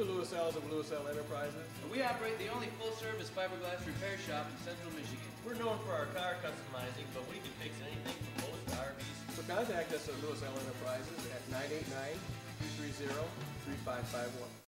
the Louisells of Louisell Enterprises. And we operate the only full-service fiberglass repair shop in central Michigan. We're known for our car customizing, but we can fix anything from boats to RVs. So contact us at Louisell Enterprises at 989 330 3551.